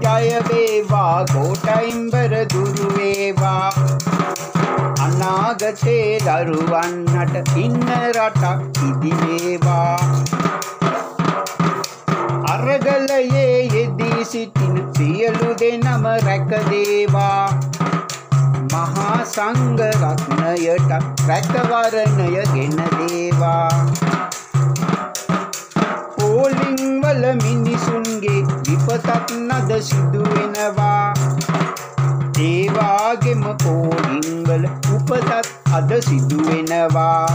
ජය වේවා කෝටයිම්බර දුරු වේවා අනාගතේ දරුවන්නට ඉන්න රටක් ඉදිවේවා අරගලයේ යෙදී සිටින සියලු දෙනම රැකදේවා. මහා සංඝ රත්නයට රැකවරණය ගෙන දේවා. විපතක් නද සිදු වෙනවා ඒවාගෙම පෝලිං වල උපතත් අද සිදු වෙනවා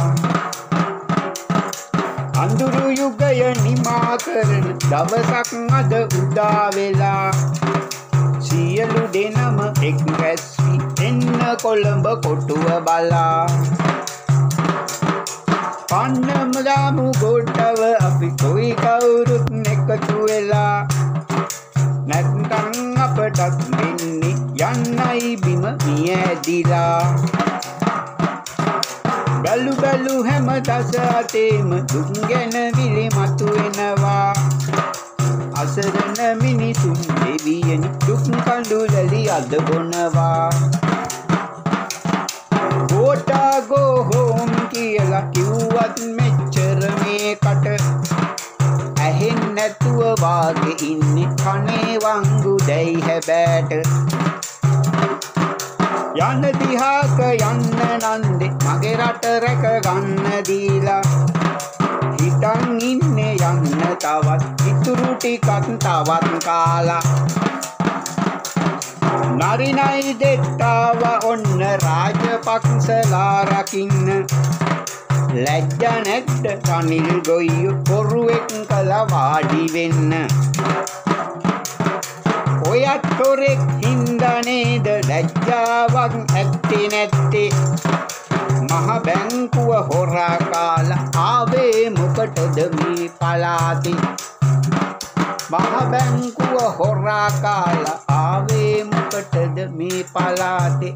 අඳුරු යුගය නිමා කරන දවසක් අද උදා වෙලා. සියලු දෙනම එක් රැස්වි එන්න කොළඹ කොටුව බලා. පන්නමදාමු ගොඩ්ඩව අපි කොයි කවුරුත් එකතු වෙලා. නැත්තං අපටත් වෙන්නේ යන්නයි බිම මියැදිලා. බැලු බැලු හැම දස අතේම දුක් ගැන විලි මතුවෙනවා අසරණ මිනිසුන් දෙවියනි දුක් කඳුලලි අද බොනවා. ගෝටා ගෝ හෝම් කියලා කිව්වත් මෙච්චර නැතුව වාගේ ඉන්නේ කනේ වංගු දැයි හැබෑට. යන්න දිහාක යන්න නන්දේ මගේ රට රැක ගන්න දීලා. හිටන් ඉන්නේ යන්න තවත් ඉතුරු ටිකක් තවත් කාලා. නරිනයි දෙට්ටාව ඔන්න රාජපක්ෂලා රකින්න. ලැජ්ජ නැද්ද රනිල් ගොයියු පොරුවෙක් කළ වාඩි වෙන්න. ඔයත් තොරෙක් හින්දනේද ලැජ්ජාවක් ඇත්ති නැත්තේ? මහ බැංකුව හොරා කාලා ආවේ මොකටද මේ පලාතේ මහ බැංකුව හොරා කාලා ආවේ මොකටද මේ පලාතේ